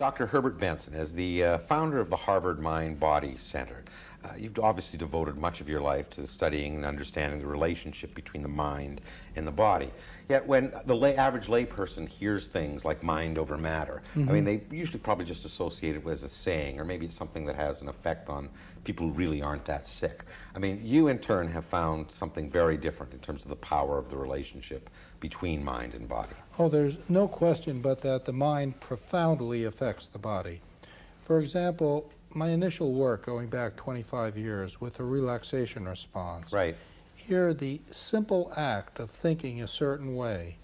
Dr. Herbert Benson, as the uh, founder of the Harvard Mind Body Center, uh, you've obviously devoted much of your life to studying and understanding the relationship between the mind and the body. Yet when the lay, average layperson hears things like mind over matter, mm -hmm. I mean, they usually probably just associate it with a saying, or maybe it's something that has an effect on people who really aren't that sick. I mean, you in turn have found something very different in terms of the power of the relationship between mind and body. Oh, there's no question but that the mind profoundly affects the body. For example, my initial work going back 25 years with a relaxation response. Right. Here, the simple act of thinking a certain way,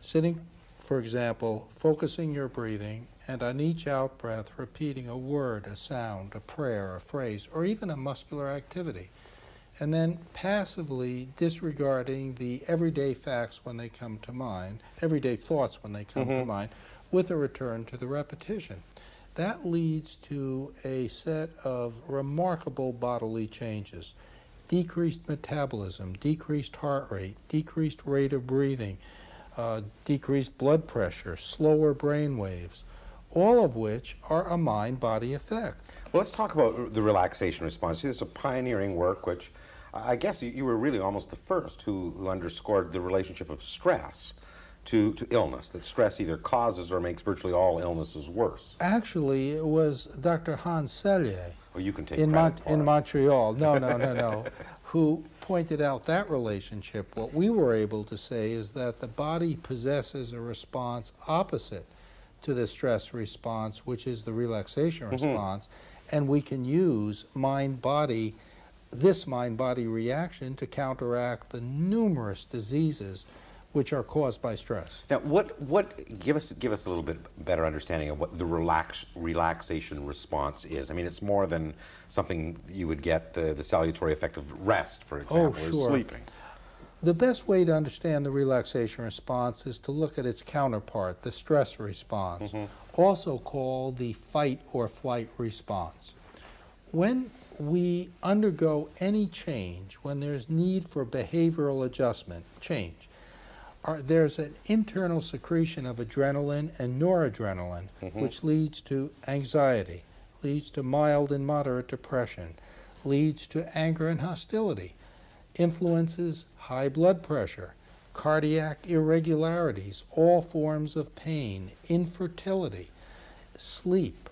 sitting, for example, focusing your breathing, and on each out breath, repeating a word, a sound, a prayer, a phrase, or even a muscular activity, and then passively disregarding the everyday facts when they come to mind, everyday thoughts when they come mm -hmm. to mm-hmm. mind, with a return to the repetition. That leads to a set of remarkable bodily changes. Decreased metabolism, decreased heart rate, decreased rate of breathing, uh, decreased blood pressure, slower brain waves, all of which are a mind-body effect. Well, let's talk about the relaxation response. This is a pioneering work which I guess you, you were really almost the first who, who underscored the relationship of stress to, to illness, that stress either causes or makes virtually all illnesses worse. Actually, it was Dr. Hans Selye. Oh, you can take in, Mon in Montreal. No, no, no, no. who pointed out that relationship. What we were able to say is that the body possesses a response opposite to the stress response, which is the relaxation mm -hmm. response, and we can use mind-body, this mind-body reaction to counteract the numerous diseases which are caused by stress. Now, what, what, give us, give us a little bit better understanding of what the relax, relaxation response is. I mean, it's more than something you would get the, the salutary effect of rest, for example, oh, sure. or sleeping. The best way to understand the relaxation response is to look at its counterpart, the stress response, mm -hmm. also called the fight or flight response. When we undergo any change, when there's need for behavioral adjustment, change, are, there's an internal secretion of adrenaline and noradrenaline, mm -hmm. which leads to anxiety, leads to mild and moderate depression, leads to anger and hostility, influences high blood pressure, cardiac irregularities, all forms of pain, infertility, sleep,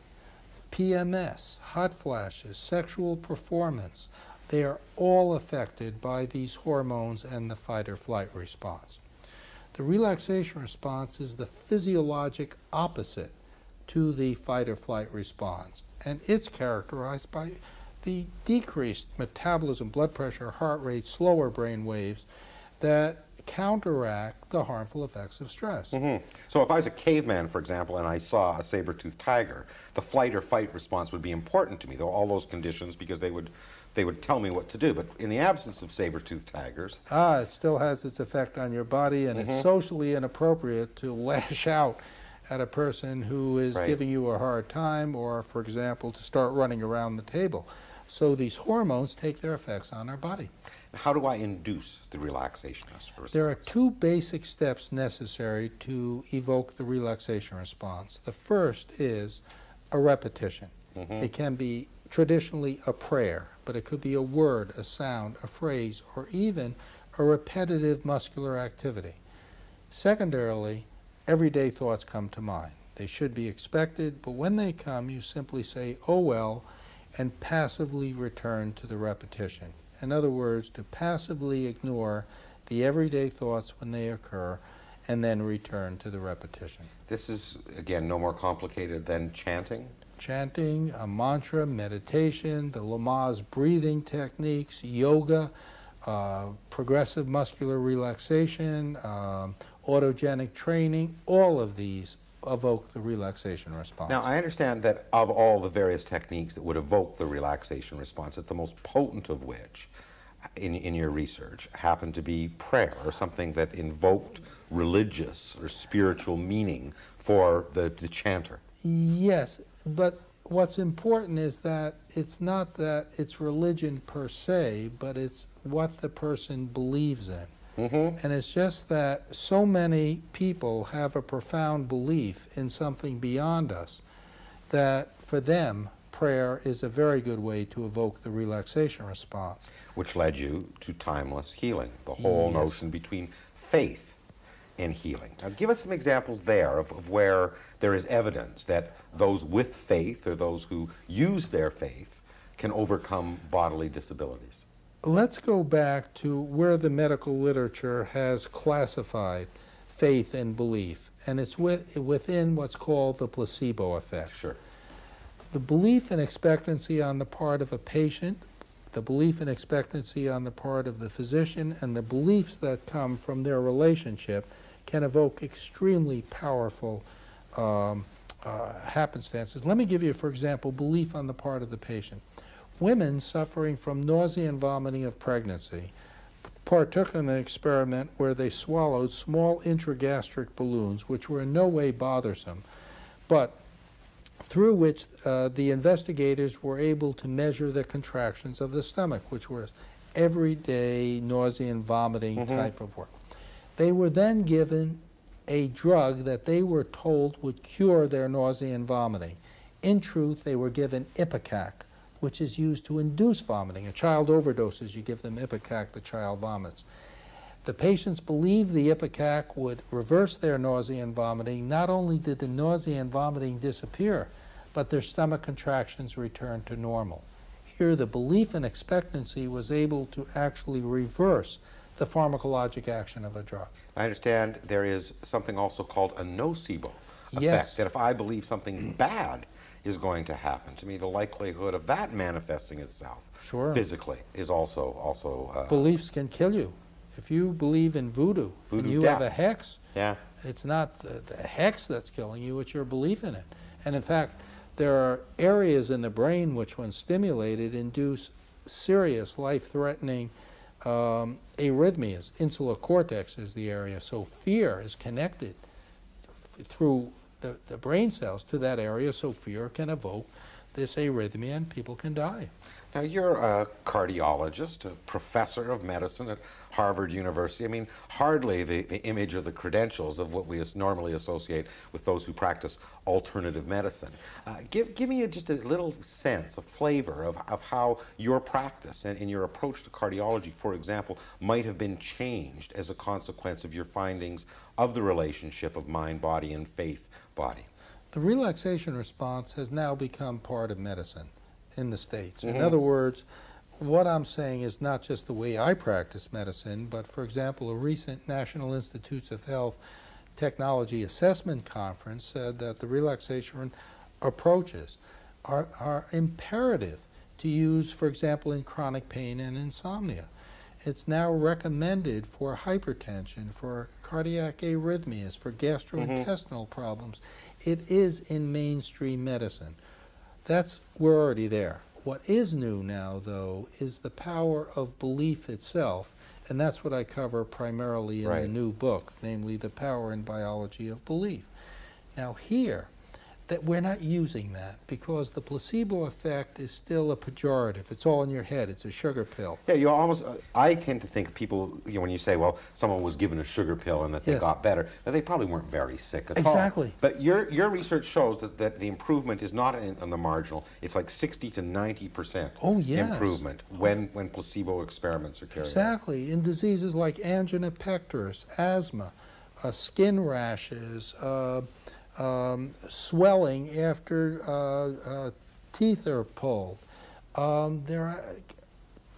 PMS, hot flashes, sexual performance. They are all affected by these hormones and the fight or flight response. The relaxation response is the physiologic opposite to the fight or flight response. And it's characterized by the decreased metabolism, blood pressure, heart rate, slower brain waves that counteract the harmful effects of stress. Mm -hmm. So if I was a caveman, for example, and I saw a saber-toothed tiger, the flight or fight response would be important to me, though all those conditions, because they would they would tell me what to do. But in the absence of saber-toothed tigers... Ah, it still has its effect on your body, and mm -hmm. it's mm-hmm. socially inappropriate to lash out at a person who is right. giving you a hard time or, for example, to start running around the table. So these hormones take their effects on our body. How do I induce the relaxation response? There are two basic steps necessary to evoke the relaxation response. The first is a repetition. Mm -hmm. It can be traditionally a prayer, but it could be a word, a sound, a phrase, or even a repetitive muscular activity. Secondarily, everyday thoughts come to mind. They should be expected, but when they come, you simply say, oh well, and passively return to the repetition. In other words, to passively ignore the everyday thoughts when they occur and then return to the repetition. This is, again, no more complicated than chanting? chanting, a mantra, meditation, the Lamaze breathing techniques, yoga, uh, progressive muscular relaxation, um, autogenic training, all of these evoke the relaxation response. Now, I understand that of all the various techniques that would evoke the relaxation response, that the most potent of which, in, in your research, happened to be prayer, or something that invoked religious or spiritual meaning for the, the chanter. Yes, but what's important is that it's not that it's religion per se, but it's what the person believes in. Mm -hmm. And it's just that so many people have a profound belief in something beyond us that for them, prayer is a very good way to evoke the relaxation response. Which led you to timeless healing, the whole Yes. notion between faith and healing. Now, give us some examples there of, of where there is evidence that those with faith or those who use their faith can overcome bodily disabilities. Let's go back to where the medical literature has classified faith and belief, and it's with, within what's called the placebo effect. Sure. The belief and expectancy on the part of a patient, the belief and expectancy on the part of the physician, and the beliefs that come from their relationship can evoke extremely powerful um, uh, happenstances. Let me give you, for example, belief on the part of the patient. Women suffering from nausea and vomiting of pregnancy partook in an experiment where they swallowed small intragastric balloons, which were in no way bothersome, but through which uh, the investigators were able to measure the contractions of the stomach, which was everyday nausea and vomiting Mhm. type of work. They were then given a drug that they were told would cure their nausea and vomiting. In truth, they were given Ipecac, which is used to induce vomiting. A child overdoses, you give them Ipecac, the child vomits. The patients believed the Ipecac would reverse their nausea and vomiting. Not only did the nausea and vomiting disappear, but their stomach contractions returned to normal. Here, the belief and expectancy was able to actually reverse the pharmacologic action of a drug. I understand there is something also called a nocebo effect. Yes. That if I believe something bad is going to happen to me, the likelihood of that manifesting itself Sure. physically is also also uh, Beliefs can kill you. If you believe in voodoo, Voodoo and you have a hex, yeah. It's not the, the hex that's killing you, it's your belief in it. And in fact, there are areas in the brain which, when stimulated, induce serious, life threatening um, arrhythmias. Insular cortex is the area, so fear is connected through the, the brain cells to that area, so fear can evoke this arrhythmia and people can die. Now, you're a cardiologist, a professor of medicine at Harvard University. I mean, hardly the, the image or the credentials of what we normally associate with those who practice alternative medicine. Uh, give, give me a, just a little sense, a flavor of, of how your practice and, and your approach to cardiology, for example, might have been changed as a consequence of your findings of the relationship of mind body and faith body. The relaxation response has now become part of medicine in the States. In Mhm. other words, what I'm saying is not just the way I practice medicine, but for example, a recent National Institutes of Health Technology Assessment Conference said that the relaxation approaches are, are imperative to use, for example, in chronic pain and insomnia. It's now recommended for hypertension, for cardiac arrhythmias, for gastrointestinal mm-hmm. problems. It is in mainstream medicine. That's we're already there. What is new now, though, is the power of belief itself, and that's what I cover primarily in the new book, namely the power and biology of belief. Now here, that we're not using that because the placebo effect is still a pejorative. It's all in your head. It's a sugar pill. Yeah, you almost. Uh, I tend to think people, you know, when you say, "Well, someone was given a sugar pill and that they Yes. got better," that they probably weren't very sick at all. Exactly. But your your research shows that, that the improvement is not in, on the marginal. It's like sixty to ninety percent Oh, yes. improvement when when placebo experiments are carried out. Exactly. In diseases like angina pectoris, asthma, uh, skin rashes, uh, um, swelling after uh, uh, teeth are pulled. Um, there are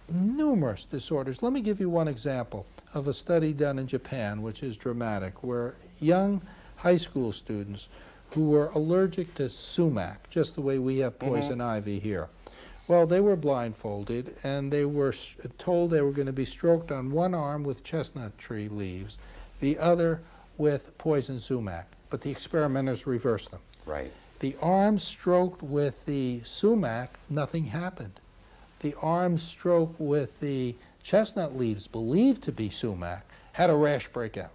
numerous disorders. Let me give you one example of a study done in Japan, which is dramatic, where young high school students who were allergic to sumac, just the way we have poison ivy here. Well, they were blindfolded and they were told they were going to be stroked on one arm with chestnut tree leaves, the other with poison sumac. But the experimenters reversed them. Right. The arm stroked with the sumac, nothing happened. The arm stroked with the chestnut leaves, believed to be sumac, had a rash breakout.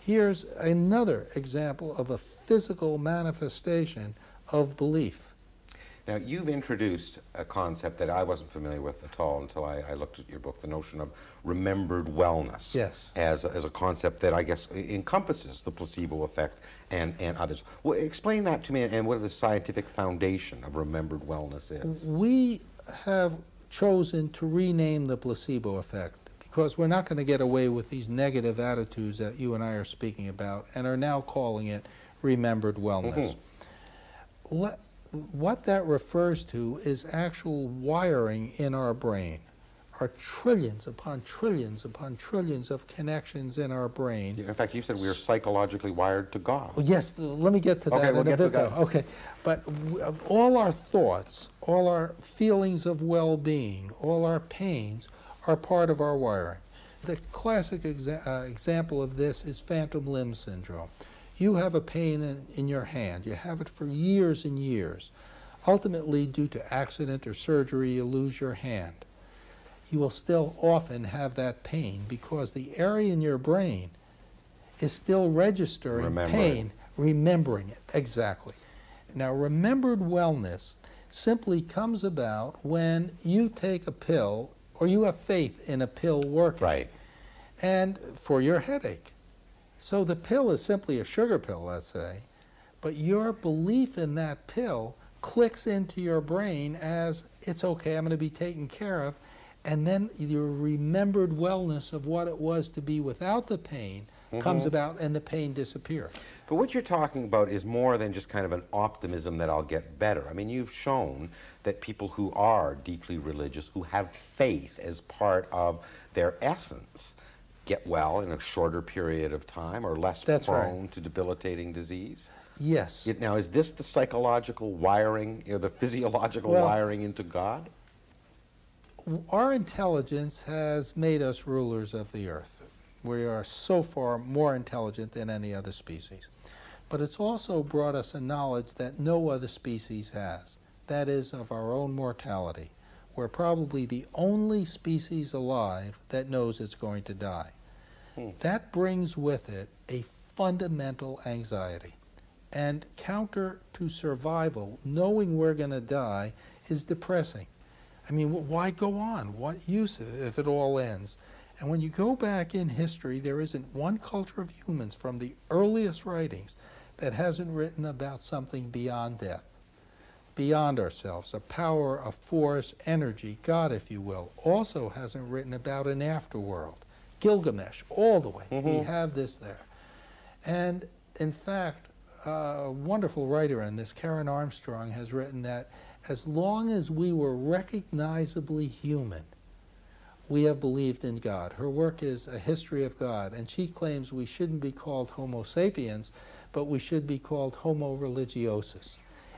Here's another example of a physical manifestation of belief. Now, you've introduced a concept that I wasn't familiar with at all until I, I looked at your book, the notion of remembered wellness. Yes. As, a- as a concept that I guess encompasses the placebo effect and, and others. Well, explain that to me and what the scientific foundation of remembered wellness is. We have chosen to rename the placebo effect because we're not going to get away with these negative attitudes that you and I are speaking about and are now calling it remembered wellness. Mm-hmm. What, what that refers to is actual wiring in our brain. Are trillions upon trillions upon trillions of connections in our brain. In fact, you said we are psychologically wired to God. Well, yes, let me get to Okay, that we'll in a get to bit, though. Okay, but all our thoughts, all our feelings of well-being, all our pains are part of our wiring. The classic exa- uh, example of this is phantom limb syndrome. You have a pain in, in your hand. You have it for years and years. Ultimately, due to accident or surgery, you lose your hand. You will still often have that pain because the area in your brain is still registering Remember it. pain, remembering it. Exactly. Now, remembered wellness simply comes about when you take a pill or you have faith in a pill working Right. and for your headache. So the pill is simply a sugar pill, let's say, but your belief in that pill clicks into your brain as it's okay, I'm going to be taken care of, and then your remembered wellness of what it was to be without the pain mm-hmm. comes about and the pain disappears. But what you're talking about is more than just kind of an optimism that I'll get better. I mean, you've shown that people who are deeply religious, who have faith as part of their essence, get well in a shorter period of time or less That's right. prone to debilitating disease. Yes. Yet Now, is this the psychological wiring, the physiological Well- wiring into God? Our intelligence has made us rulers of the earth. We are so far more intelligent than any other species. But it's also brought us a knowledge that no other species has. That is, of our own mortality. We're probably the only species alive that knows it's going to die. That brings with it a fundamental anxiety. And counter to survival, knowing we're going to die is depressing. I mean, why go on? What use if it all ends? And when you go back in history, there isn't one culture of humans from the earliest writings that hasn't written about something beyond death, beyond ourselves, a power, a force, energy, God, if you will. Also hasn't written about an afterworld, Gilgamesh, all the way. We Mhm. have this there. And in fact, a wonderful writer on this, Karen Armstrong, has written that as long as we were recognizably human, we have believed in God. Her work is A History of God, and she claims we shouldn't be called Homo sapiens, but we should be called Homo religiosus.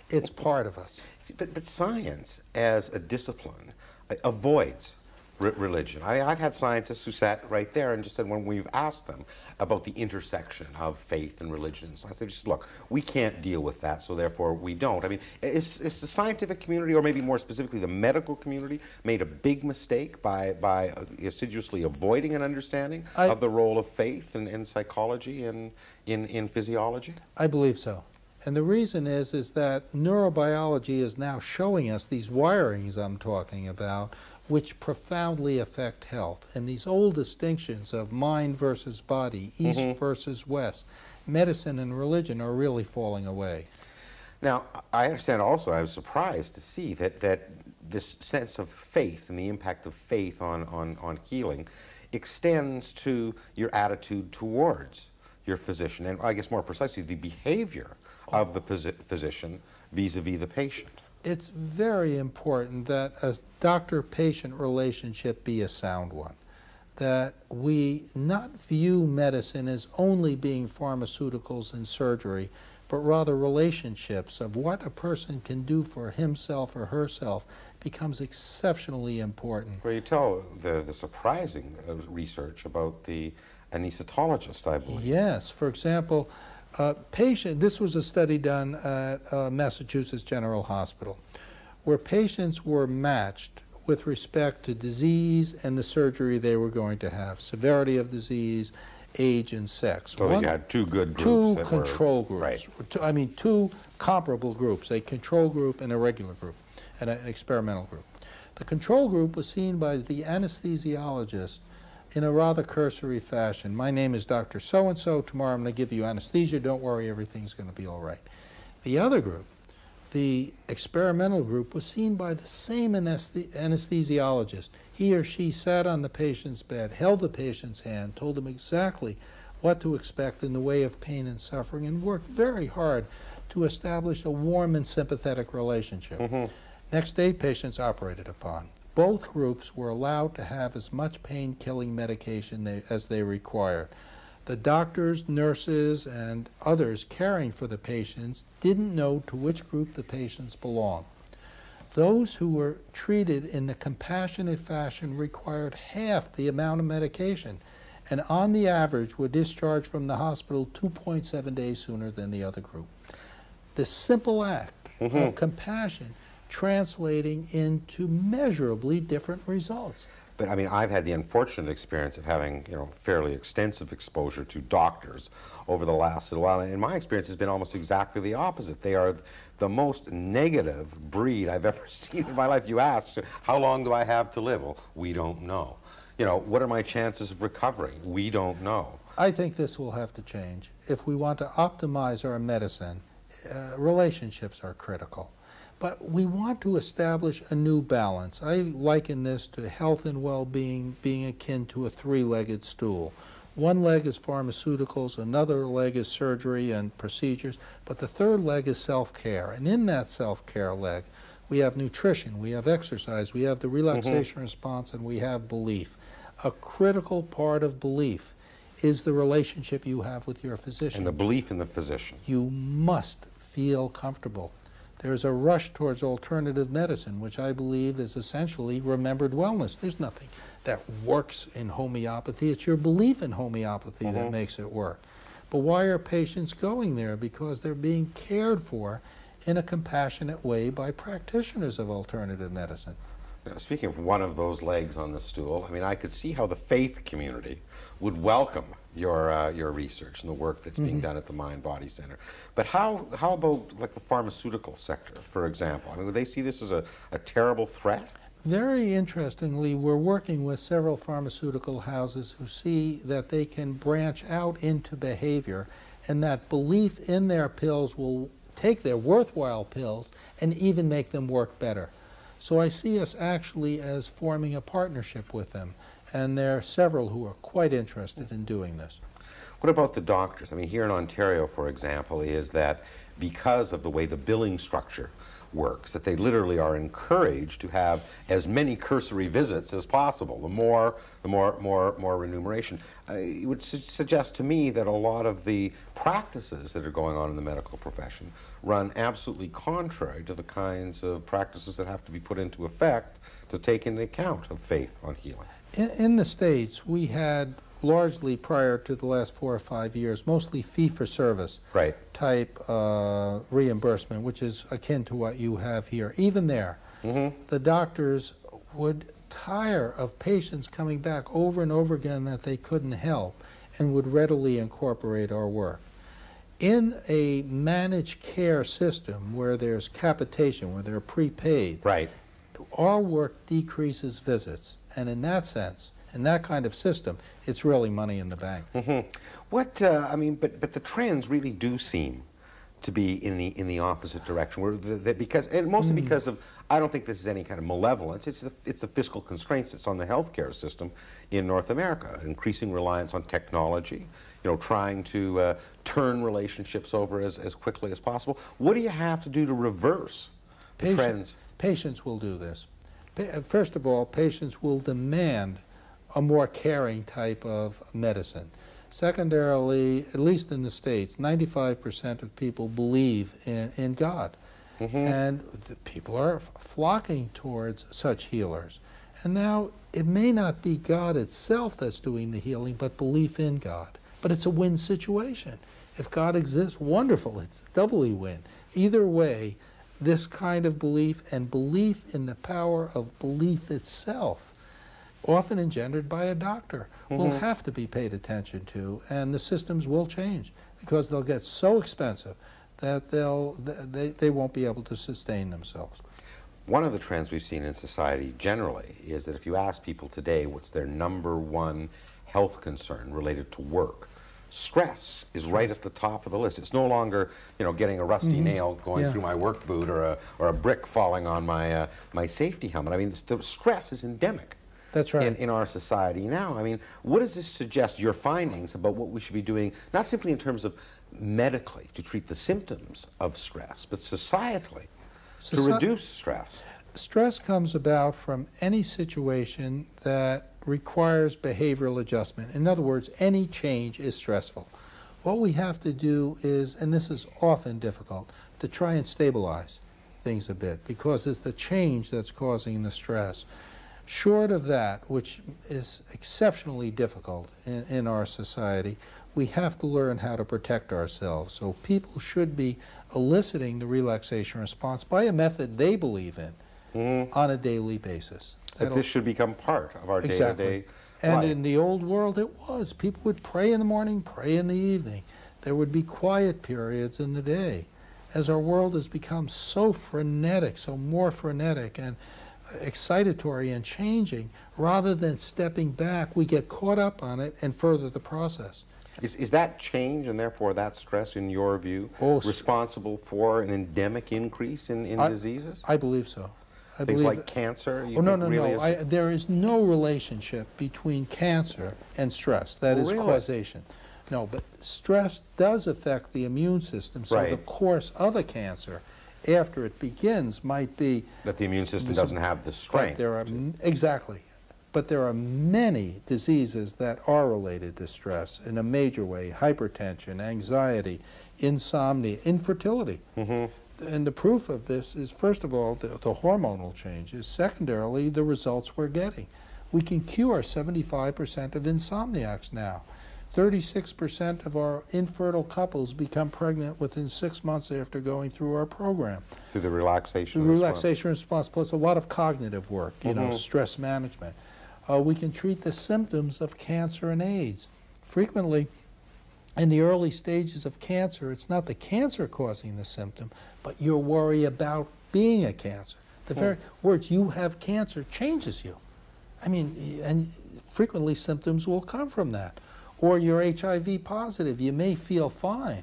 It's part of us. But, but science as a discipline uh, avoids religion. I, I've had scientists who sat right there and just said, when we've asked them about the intersection of faith and religion and science, they just said, look, we can't deal with that, so therefore we don't. I mean, is, is the scientific community, or maybe more specifically the medical community, made a big mistake by, by assiduously avoiding an understanding I- of the role of faith in, in psychology and in, in physiology? I believe so. And the reason is is that neurobiology is now showing us these wirings I'm talking about which profoundly affect health. And these old distinctions of mind versus body, east mm-hmm. versus west, medicine and religion are really falling away. Now, I understand also, I was surprised to see that, that this sense of faith and the impact of faith on, on, on healing extends to your attitude towards your physician, and I guess more precisely, the behavior of the physician vis-a-vis the patient. It's very important that a doctor-patient relationship be a sound one. That we not view medicine as only being pharmaceuticals and surgery, but rather relationships of what a person can do for himself or herself becomes exceptionally important. Well, you tell the, the surprising uh, research about the anesthetologist, I believe. Yes, for example, uh, patient. This was a study done at uh, Massachusetts General Hospital, where patients were matched with respect to disease and the surgery they were going to have, severity of disease, age, and sex. So One- you had two good groups two that were- control groups. Right. Two- I mean, two comparable groups, a control group and a regular group, and a- an experimental group. The control group was seen by the anesthesiologist in a rather cursory fashion. My name is Dr. So-and-so. Tomorrow I'm going to give you anesthesia. Don't worry, everything's going to be all right. The other group, the experimental group, was seen by the same anesthe- anesthesiologist. He or she sat on the patient's bed, held the patient's hand, told them exactly what to expect in the way of pain and suffering, and worked very hard to establish a warm and sympathetic relationship. Mm-hmm. Next day, patients operated upon. Both groups were allowed to have as much pain killing medication they, as they required. The doctors, nurses, and others caring for the patients didn't know to which group the patients belonged. Those who were treated in the compassionate fashion required half the amount of medication, and on the average were discharged from the hospital 2.7 days sooner than the other group. The simple act mm-hmm. of compassion translating into measurably different results. But I mean, I've had the unfortunate experience of having, you know, fairly extensive exposure to doctors over the last little while. And in my experience has been almost exactly the opposite. They are the most negative breed I've ever seen in my life. You ask, how long do I have to live? Well, we don't know. You know, what are my chances of recovering? We don't know. I think this will have to change. If we want to optimize our medicine, uh, relationships are critical. But we want to establish a new balance. I liken this to health and well-being being akin to a three-legged stool. One leg is pharmaceuticals, another leg is surgery and procedures, but the third leg is self-care. And in that self-care leg, we have nutrition, we have exercise, we have the mm-hmm. relaxation response, and we have belief. A critical part of belief is the relationship you have with your physician. And the belief in the physician. you must feel comfortable. There's a rush towards alternative medicine, which I believe is essentially remembered wellness. There's nothing that works in homeopathy. It's your belief in homeopathy that mm-hmm. makes it work. But why are patients going there? Because they're being cared for in a compassionate way by practitioners of alternative medicine. Now, speaking of one of those legs on the stool, I mean, I could see how the faith community would welcome your uh, your research and the work that's being done at the Mind Body Center. But how how about like the pharmaceutical sector, for example? I mean, would they see this as a, a terrible threat? Very interestingly, we're working with several pharmaceutical houses who see that they can branch out into behavior and that belief in their pills will take their worthwhile pills and even make them work better. So I see us actually as forming a partnership with them, and there are several who are quite interested in doing this. What about the doctors? I mean, here in Ontario, for example, is that because of the way the billing structure works, that they literally are encouraged to have as many cursory visits as possible. The more, the more, more, more remuneration. Uh, it would su- suggest to me that a lot of the practices that are going on in the medical profession run absolutely contrary to the kinds of practices that have to be put into effect to take into account of faith on healing. In, in the States, we had largely prior to the last four or five years, mostly fee-for-service Right. type uh, reimbursement, which is akin to what you have here. Even there, the doctors would tire of patients coming back over and over again that they couldn't help and would readily incorporate our work. In a managed care system where there's capitation, where they're prepaid, Right. our work decreases visits. And in that sense, in that kind of system, it's really money in the bank. hmm What uh, I mean, but but the trends really do seem to be in the in the opposite direction. Where the, because and mostly because of I don't think this is any kind of malevolence. It's the it's the fiscal constraints that's on the healthcare system in North America, increasing reliance on technology. You know, trying to uh, turn relationships over as, as quickly as possible. What do you have to do to reverse the Patient- trends? Patients will do this. Uh, First of all, patients will demand a more caring type of medicine. Secondarily, at least in the States, 95% of people believe in, in God. And the people are flocking towards such healers. And now, it may not be God itself that's doing the healing, but belief in God. But it's a win situation. If God exists, wonderful, it's doubly win. Either way, this kind of belief and belief in the power of belief itself often engendered by a doctor, will Mm-hmm. have to be paid attention to, and the systems will change because they'll get so expensive that they'll they, they won't be able to sustain themselves. One of the trends we've seen in society generally is that if you ask people today what's their number one health concern related to work, stress is right at the top of the list. It's no longer, you know, getting a rusty nail going Yeah. through my work boot or a, or a brick falling on my, uh, my safety helmet. I mean, the stress is endemic. That's right. In, in our society now. I mean, what does this suggest, your findings about what we should be doing, not simply in terms of medically to treat the symptoms of stress, but societally to reduce stress? Stress comes about from any situation that requires behavioral adjustment. In other words, any change is stressful. What we have to do is, and this is often difficult, to try and stabilize things a bit because it's the change that's causing the stress. Short of that, which is exceptionally difficult in, in our society, we have to learn how to protect ourselves. So people should be eliciting the relaxation response by a method they believe in mm-hmm. on a daily basis. That this should become part of our Exactly. day-to-day and life. in the old world, it was. People would pray in the morning, pray in the evening. There would be quiet periods in the day. As our world has become so frenetic, so more frenetic and excitatory and changing, rather than stepping back, we get caught up on it and further the process. Is, is that change and therefore that stress, in your view, Oh, responsible for an endemic increase in, in I- diseases? I believe so. I Things believe like cancer? You Oh, no, no, really no. I, there is no relationship between cancer and stress. That Oh, is really? causation. No, but stress does affect the immune system. So the course of a cancer after it begins might be. that the immune system doesn't have the strength. there are, exactly. But there are many diseases that are related to stress in a major way hypertension, anxiety, insomnia, infertility. Mm-hmm. And the proof of this is, first of all, the, the hormonal changes. Secondarily, the results we're getting. We can cure 75% of insomniacs now. 36% of our infertile couples become pregnant within six months after going through our program. through the relaxation. The relaxation response plus a lot of cognitive work, you know, stress management. Uh, we can treat the symptoms of cancer and AIDS. Frequently, in the early stages of cancer, it's not the cancer causing the symptom, but your worry about being a cancer. The very words "you have cancer" changes you. I mean, and frequently symptoms will come from that. Or you're HIV positive, you may feel fine.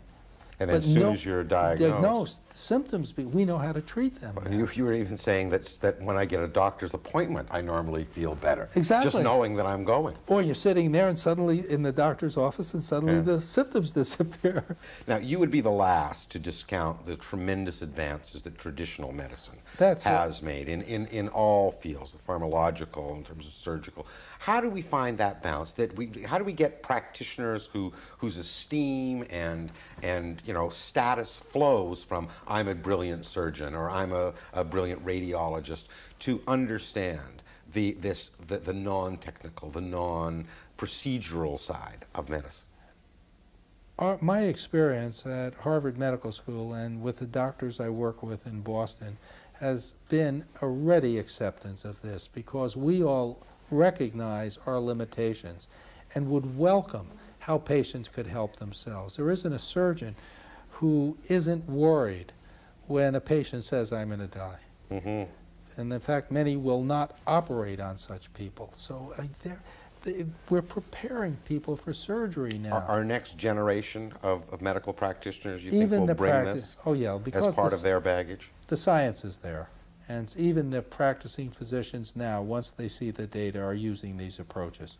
And then but as soon no- as you're diagnosed, diagnosed, symptoms, be, we know how to treat them. You, you were even saying that, that when I get a doctor's appointment, I normally feel better. Exactly. Just knowing that I'm going. Or you're sitting there and suddenly in the doctor's office and suddenly Yeah. the symptoms disappear. Now, you would be the last to discount the tremendous advances that traditional medicine That's right. has made in, in, in all fields, the pharmacological, in terms of surgical. How do we find that balance? That we, how do we get practitioners who, whose esteem and, and you know, status flows from I'm a brilliant surgeon or I'm a, a brilliant radiologist to understand the, this, the, the non-technical, the non-procedural side of medicine? Our, my experience at Harvard Medical School and with the doctors I work with in Boston has been a ready acceptance of this because we all recognize our limitations and would welcome how patients could help themselves. There isn't a surgeon who isn't worried when a patient says, I'm going to die. hmm And in fact, many will not operate on such people. So uh, they're, we're preparing people for surgery now. Our, our next generation of, of medical practitioners, you think, even will the bring this Oh yeah, because as part the, of their baggage? the science is there, and even the practicing physicians now, once they see the data, are using these approaches.